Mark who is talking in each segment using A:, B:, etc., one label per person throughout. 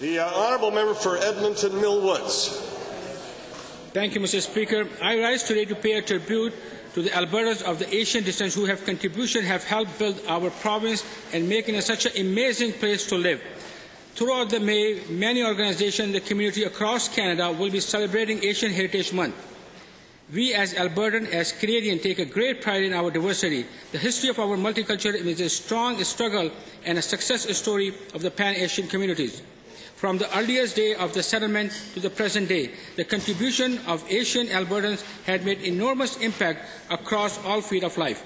A: The uh, honourable member for Edmonton Mill Woods.
B: Thank you, Mr. Speaker. I rise today to pay a tribute to the Albertans of the Asian descent who have contribution have helped build our province and making it such an amazing place to live. Throughout the May, many organizations in the community across Canada will be celebrating Asian Heritage Month. We as Albertan, as Canadian, take a great pride in our diversity. The history of our multiculturalism is a strong struggle and a success story of the Pan-Asian communities. From the earliest day of the settlement to the present day, the contribution of Asian Albertans had made enormous impact across all fields of life.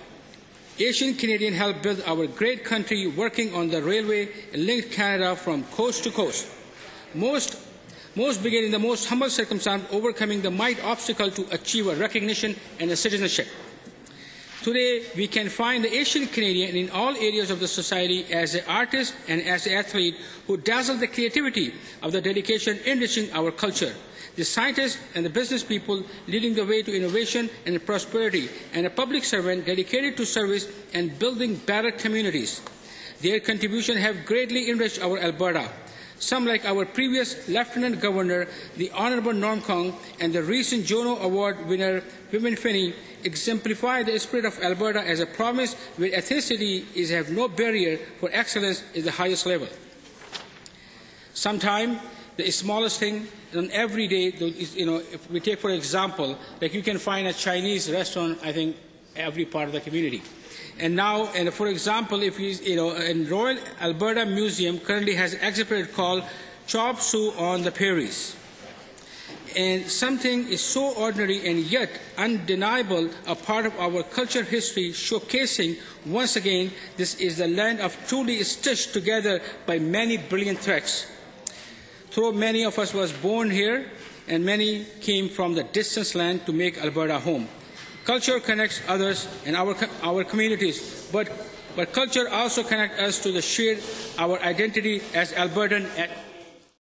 B: Asian Canadians helped build our great country working on the railway and linked Canada from coast to coast. Most, most began in the most humble circumstance, overcoming the might obstacle to achieve a recognition and a citizenship. Today, we can find the Asian Canadian in all areas of the society as an artist and as an athlete who dazzle the creativity of the dedication enriching our culture. The scientists and the business people leading the way to innovation and prosperity, and a public servant dedicated to service and building better communities. Their contribution have greatly enriched our Alberta. Some, like our previous Lieutenant Governor, the Honorable Norm Kwong, and the recent Juno Award winner, Women Finney, exemplify the spirit of Alberta as a province where ethnicity is have no barrier for excellence is the highest level. Sometimes the smallest thing and every day, you know, if we take for example, like you can find a Chinese restaurant, I think, every part of the community. And now, and for example, if you, you know, in Royal Alberta Museum currently has an exhibit called Chop Suey on the Prairies and something is so ordinary and yet undeniable a part of our culture history showcasing once again this is the land of truly stitched together by many brilliant threads. Though many of us was born here and many came from the distant land to make alberta home culture connects others and our, our communities but but culture also connects us to the shared our identity as albertan